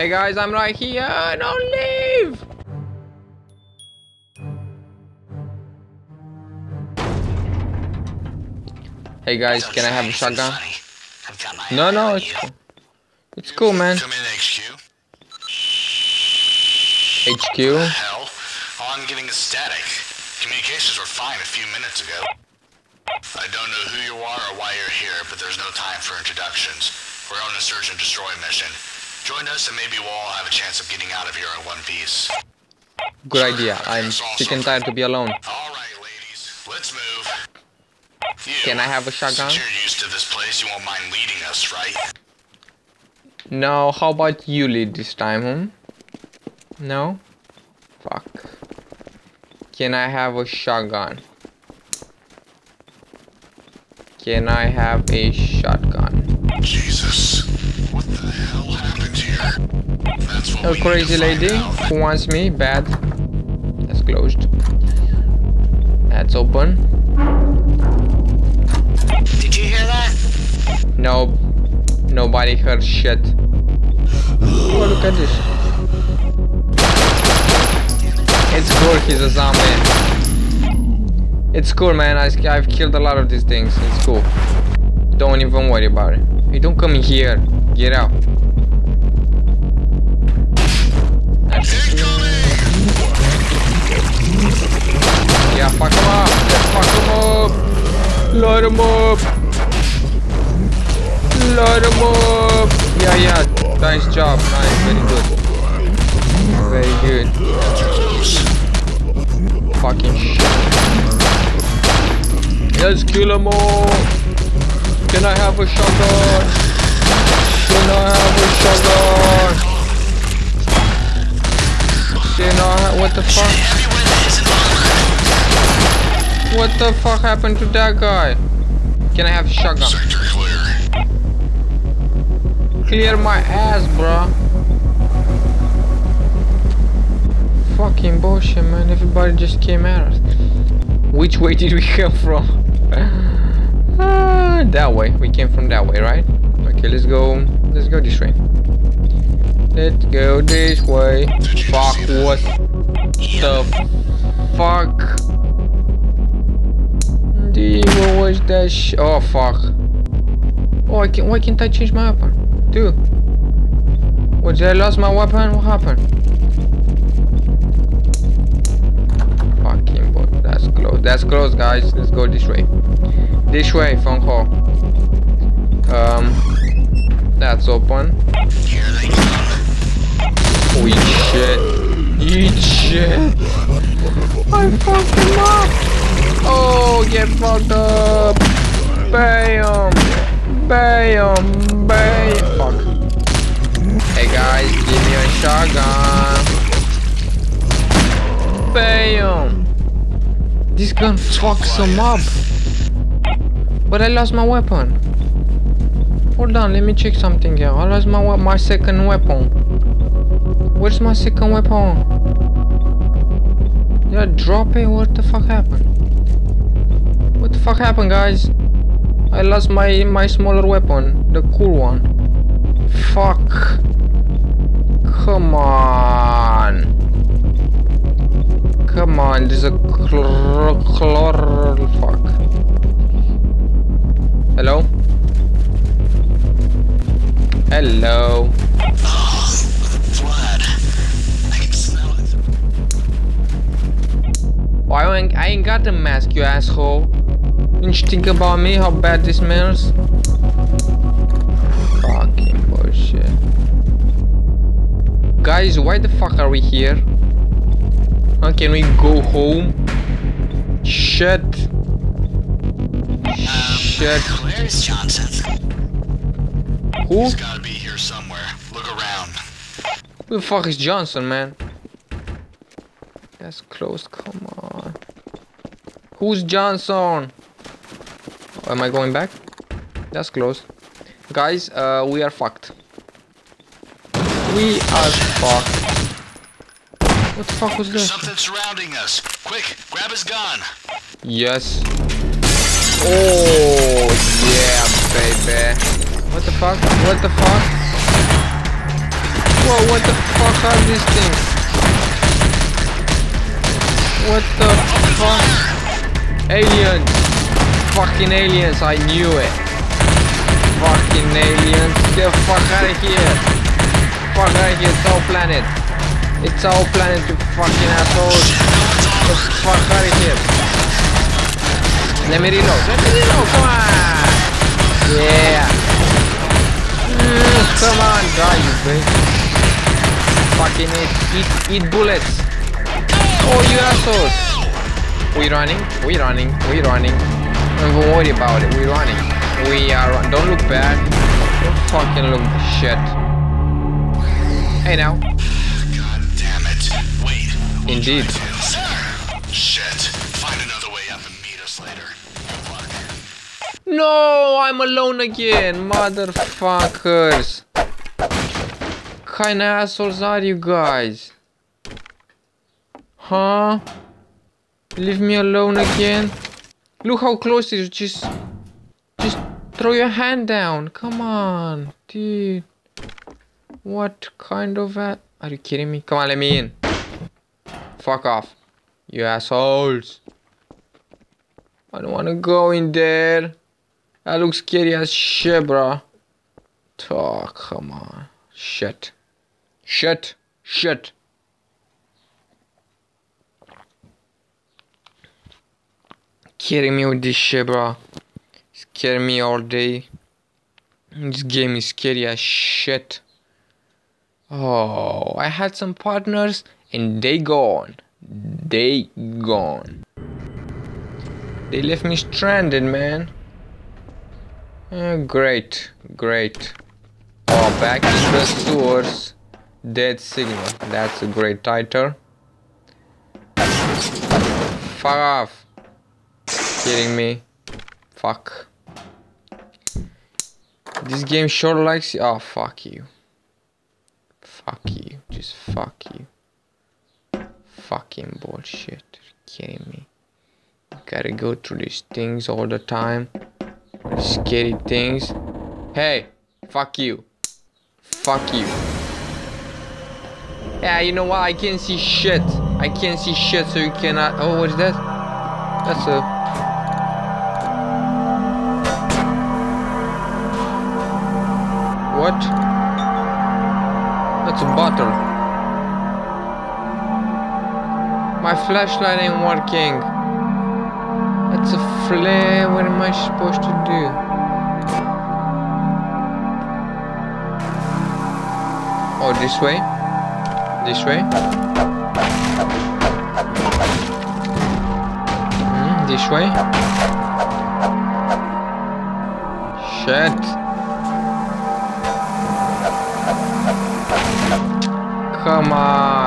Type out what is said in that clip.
Hey guys, I'm right here. Don't leave. Hey guys, can I have a shotgun? No, no, it's cool. It's cool, man. HQ. Oh, I'm getting a static. Communications were fine a few minutes ago. I don't know who you are or why you're here, but there's no time for introductions. We're on a search and destroy mission. Join us and maybe we'll all have a chance of getting out of here in one piece. Good idea. I'm sick and tired to be alone. Alright, ladies, let's move. You, Can I have a shotgun? Since you're used to this place, you won't mind leading us, right? No, how about you lead this time, hmm? No? Fuck. Can I have a shotgun? Can I have a shotgun? Jesus, A crazy need to find lady who wants me bad. That's closed. That's open. Did you hear that? No, nobody heard shit. Oh, look at this. It's cool, he's a zombie. It's cool, man. I, I've killed a lot of these things. It's cool. Don't even worry about it. Hey, don't come in here. Get out. Light him up. Light him up. Yeah, yeah. Nice job. Nice. Very good. Very good. Fucking shit. Let's kill them all. Can I have a shotgun? Can I have a shotgun? Can I ha what the fuck? What the fuck happened to that guy? Can I have a shotgun? Sector clear. Clear my ass, bro. Fucking bullshit, man. Everybody just came at us. Which way did we come from? Ah, that way. We came from that way, right? Okay, let's go. Let's go this way. Let's go this way. Fuck, what the fuck? Was that sh- Oh, fuck. Oh, I can why can't I change my weapon? Dude. What, did I lost my weapon? What happened? Fucking boy, that's close. That's close, guys. Let's go this way. This way, phone call. Um, that's open. Oh, shit. Eat shit. I fucked him up. Oh, get fucked up. Bam. Bam. Bam. Fuck. Hey guys, give me a shotgun. Bam. This gun fucks him up. But I lost my weapon. Hold on, let me check something here. I lost my my second weapon. Where's my second weapon? Yeah, drop it. What the fuck happened? What the fuck happened, guys? I lost my my smaller weapon, the cool one. Fuck. Come on. Come on, there's a chlor chlor fuck. Hello? Hello. Blood. I can smell it. Why I ain't, I ain't got the mask, you asshole. Didn't you think about me, how bad this smells? Fucking bullshit. Guys, why the fuck are we here? Huh, can we go home? Shit. Shit. Um, Where's Johnson? Who? He's gotta be here somewhere. Look around. Who the fuck is Johnson, man? That's close, come on. Who's Johnson? Am I going back? That's close. Guys, uh, we are fucked. We are fucked. What the fuck was this? something surrounding us. Quick, grab his gun. Yes. Oh, yeah, baby. What the fuck? What the fuck? Whoa, what the fuck are these things? What the fuck? Aliens! Fucking aliens, I knew it. Fucking aliens, get the fuck out of here. Fuck out of here, it's our planet. It's our planet, you fucking assholes. The fuck out of here. Let me reload, let me reload, come on! Yeah! Mm, come on, die, you bitch. Fucking eat, eat, eat bullets. Oh, you assholes! We running, we running, we running. Don't even worry about it, we running. We are run don't look bad. Don't fucking look shit. Hey now. God damn it. Wait. Indeed. Shit. Find another way up and meet us later. Fuck. No, I'm alone again, motherfuckers. Kind of assholes are you guys? Huh? Leave me alone again? Look how close it is. Just, just throw your hand down. Come on, dude. What kind of a... Are you kidding me? Come on, let me in. Fuck off. You assholes. I don't wanna go in there. That looks scary as shit, bro. Oh, come on. Shit. Shit. Shit. Kidding me with this shit, bro. Scare me all day. This game is scary as shit. Oh, I had some partners and they gone. They gone. They left me stranded, man. Uh, great, great. Oh, back in the sewers. Dead signal. That's a great title. Fuck off. Kidding me. Fuck. This game sure likes you. Oh, fuck you. Fuck you. Just fuck you. Fucking bullshit. You're kidding me. Gotta go through these things all the time. Scary things. Hey, fuck you. Fuck you. Yeah, you know what? I can't see shit. I can't see shit, so you cannot. Oh, what is that? That's a. What? That's a bottle. My flashlight ain't working. That's a flare. What am I supposed to do? Oh, this way? This way? Mm, this way? Shit. Come on.